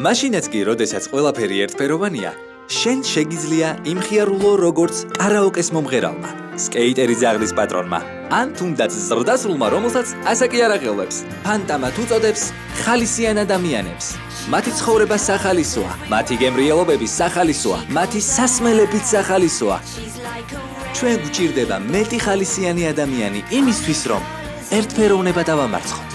მაშინაც კი, როდესაც ყველაფერი ერთფეროვანია, შენ შეგიძლია იმხიარულო როგორც კარაოკეს მომღერალმა, სკეიტერი ზაღლის პატრონმა, ან თუნდაც ზრდასრულმა, რომელსაც ასაკი არ აღელვებს. ფანტამად უწოდებს ხალისიან ადამიანებს. მათი ცხოვრება სახალისოა, მათი გემრიელობები სახალისოა, მათი სასმელებიც სახალისოა. ჩვენ გვჭირდება მეტი ხალისიანი ადამიანი იმისთვის, რომ ერთფეროვნება დავამარცხოთ.